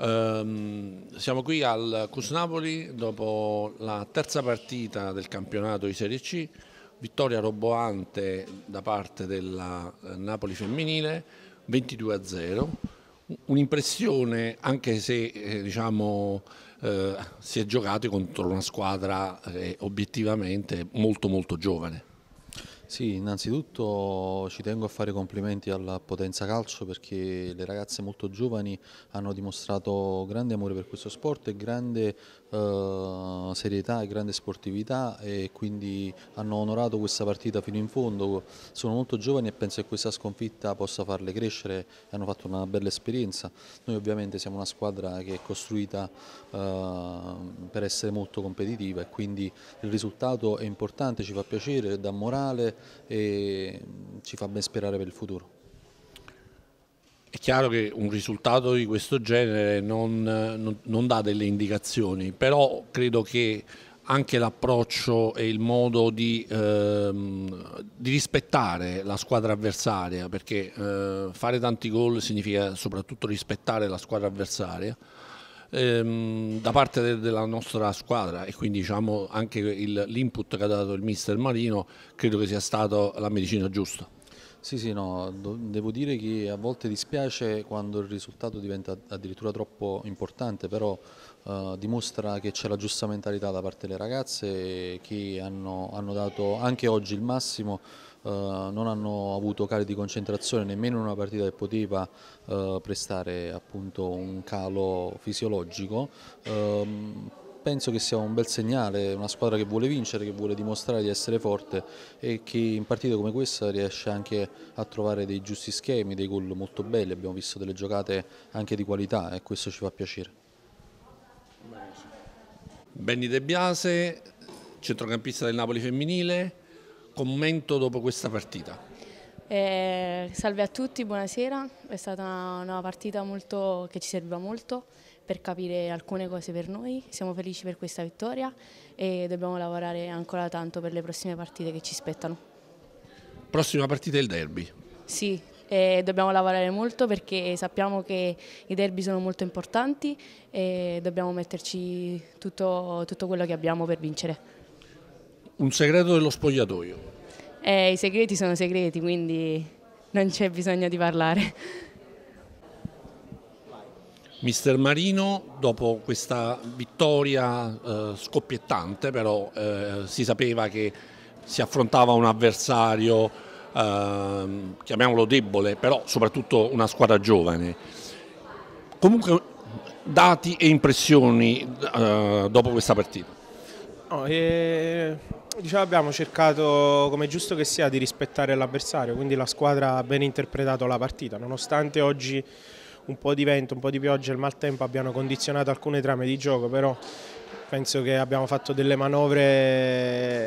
Um, siamo qui al Cus Napoli dopo la terza partita del campionato di Serie C, vittoria roboante da parte della eh, Napoli femminile, 22 a 0. Un'impressione anche se eh, diciamo, eh, si è giocato contro una squadra eh, obiettivamente molto molto giovane. Sì, innanzitutto ci tengo a fare complimenti alla Potenza Calcio perché le ragazze molto giovani hanno dimostrato grande amore per questo sport e grande eh, serietà e grande sportività e quindi hanno onorato questa partita fino in fondo. Sono molto giovani e penso che questa sconfitta possa farle crescere e hanno fatto una bella esperienza. Noi ovviamente siamo una squadra che è costruita eh, per essere molto competitiva e quindi il risultato è importante, ci fa piacere, dà morale e ci fa ben sperare per il futuro. È chiaro che un risultato di questo genere non, non, non dà delle indicazioni, però credo che anche l'approccio e il modo di, ehm, di, rispettare la squadra avversaria, perché eh, fare tanti gol significa soprattutto rispettare la squadra avversaria, ehm, da parte de della nostra squadra e quindi diciamo anche l'input che ha dato il mister Marino credo che sia stata la medicina giusta. Sì, sì, no, devo dire che a volte dispiace quando il risultato diventa addirittura troppo importante, però eh, dimostra che c'è la giusta mentalità da parte delle ragazze che hanno, hanno dato anche oggi il massimo, eh, non hanno avuto cali di concentrazione nemmeno in una partita che poteva eh, prestare appunto un calo fisiologico. Ehm, penso che sia un bel segnale, una squadra che vuole vincere, che vuole dimostrare di essere forte e che in partite come questa riesce anche a trovare dei giusti schemi, dei gol molto belli, abbiamo visto delle giocate anche di qualità e questo ci fa piacere. Benny De Biase, centrocampista del Napoli femminile, commento dopo questa partita. Eh, salve a tutti, buonasera, è stata una, una partita molto, che ci serviva molto per capire alcune cose per noi. Siamo felici per questa vittoria e dobbiamo lavorare ancora tanto per le prossime partite che ci spettano. Prossima partita è il derby. Sì, e dobbiamo lavorare molto perché sappiamo che i derby sono molto importanti e dobbiamo metterci tutto, tutto quello che abbiamo per vincere. Un segreto dello spogliatoio? Eh, I segreti sono segreti, quindi non c'è bisogno di parlare. Mister Marino, dopo questa vittoria eh, scoppiettante, però eh, si sapeva che si affrontava un avversario, eh, chiamiamolo debole, però soprattutto una squadra giovane. Comunque dati e impressioni eh, dopo questa partita? No, eh, diciamo abbiamo cercato, come giusto che sia, di rispettare l'avversario, quindi la squadra ha ben interpretato la partita, nonostante oggi un po' di vento, un po' di pioggia e il maltempo abbiano condizionato alcune trame di gioco, però penso che abbiamo fatto delle manovre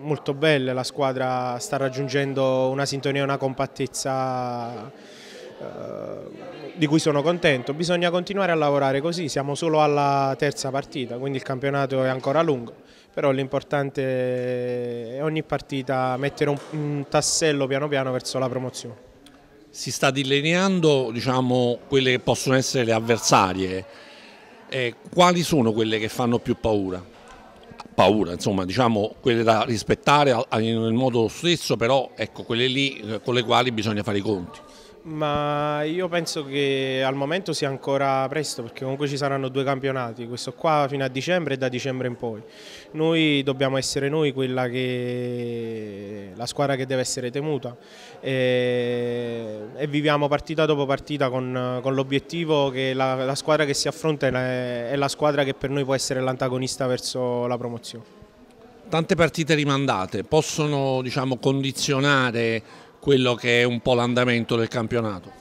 molto belle, la squadra sta raggiungendo una sintonia una compattezza eh, di cui sono contento, bisogna continuare a lavorare così, siamo solo alla terza partita, quindi il campionato è ancora lungo, però l'importante è ogni partita mettere un tassello piano piano verso la promozione si sta delineando diciamo, quelle che possono essere le avversarie. Eh, quali sono quelle che fanno più paura? Paura, insomma, diciamo quelle da rispettare nel modo stesso, però ecco, quelle lì eh, con le quali bisogna fare i conti. Ma io penso che al momento sia ancora presto perché comunque ci saranno due campionati, questo qua fino a dicembre e da dicembre in poi. Noi dobbiamo essere noi quella che la squadra che deve essere temuta e, e viviamo partita dopo partita con, con l'obiettivo che la, la, squadra che si affronta è, è la squadra che per noi può essere l'antagonista verso la promozione. Tante partite rimandate possono diciamo, condizionare quello che è un po' l'andamento del campionato?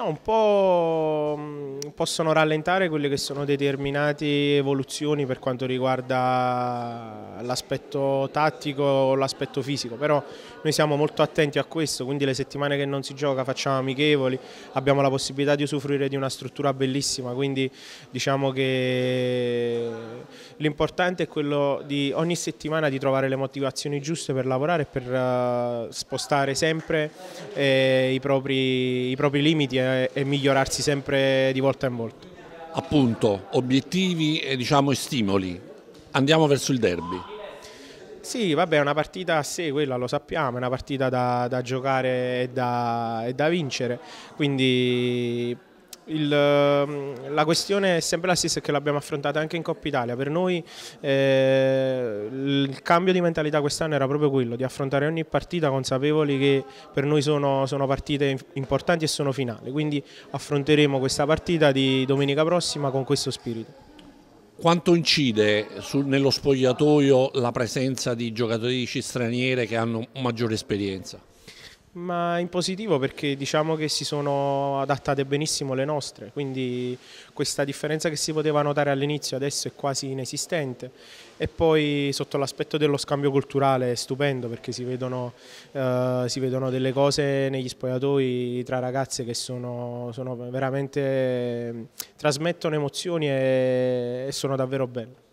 No, un po' mm, possono rallentare quelle che sono determinate evoluzioni per quanto riguarda l'aspetto tattico o l'aspetto fisico, però noi siamo molto attenti a questo, quindi le settimane che non si gioca facciamo amichevoli, abbiamo la possibilità di usufruire di una struttura bellissima, quindi diciamo che l'importante è quello di ogni settimana di trovare le motivazioni giuste per lavorare e per uh, spostare sempre eh, i, propri, i propri limiti e, e migliorarsi sempre di volta in volta. in volta. Appunto, obiettivi e, diciamo, stimoli. Andiamo verso il derby. Sì, vabbè, è una partita a sé, quella lo sappiamo, è una partita da, da giocare e da, e da vincere, quindi il, ehm, la questione è sempre la stessa che l'abbiamo affrontata anche in Coppa Italia. Per noi eh, il cambio di mentalità quest'anno era proprio quello, di affrontare ogni partita consapevoli che per noi sono, sono, partite importanti e sono finali. Quindi affronteremo questa partita di domenica prossima con questo spirito. Quanto incide su, nello spogliatoio la presenza di giocatrici straniere che hanno maggiore esperienza? Ma in positivo perché diciamo che si sono adattate benissimo le nostre, quindi questa differenza che si poteva notare all'inizio adesso è quasi inesistente e poi sotto l'aspetto dello scambio culturale è stupendo perché si vedono, eh, si vedono delle cose negli spogliatoi tra ragazze che sono, sono veramente trasmettono emozioni e, e sono davvero belle.